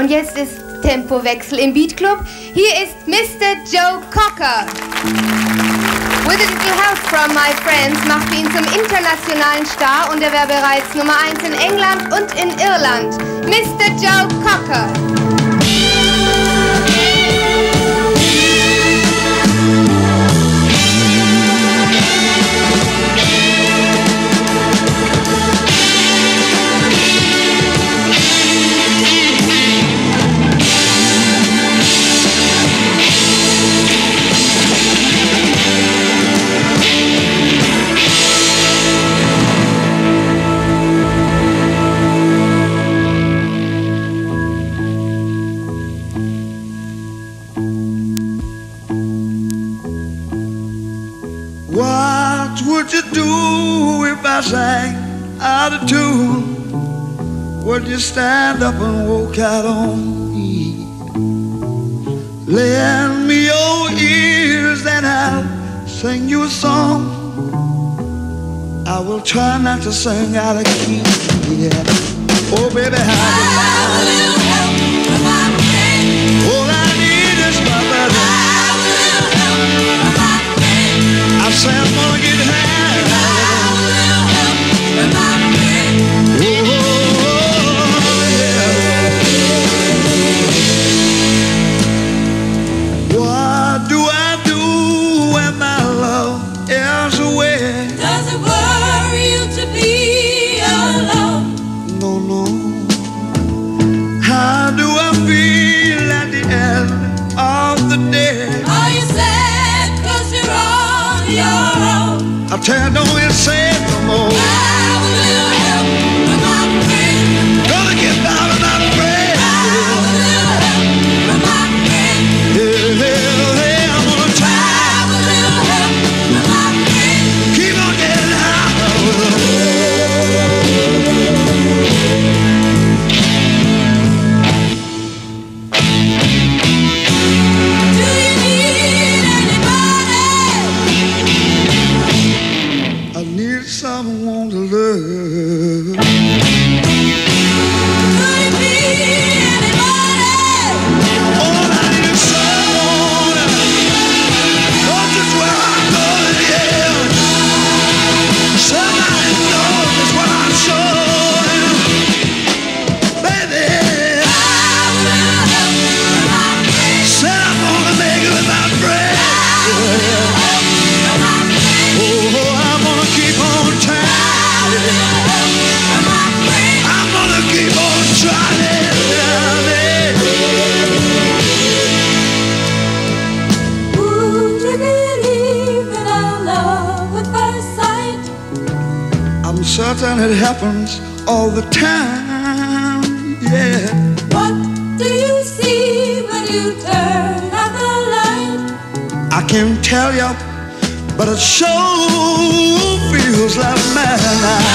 Und jetzt ist Tempowechsel im Beat Club. Hier ist Mr. Joe Cocker. With a Little Help from My Friends machte ihn zum internationalen Star und er war bereits Nummer 1 in England und in Irland. Mr. Joe Cocker. You do if I sang out of tune? Would you stand up and walk out on me? Lend me your ears and I'll sing you a song. I will try not to sing out of key. Yeah. Oh, baby, how do you All I need is my brother. I say I'm gonna get high. Even say it no more. Someone to love. I'm certain it happens all the time. Yeah. What do you see when you turn out the light? I can't tell you, but it sure feels like madness.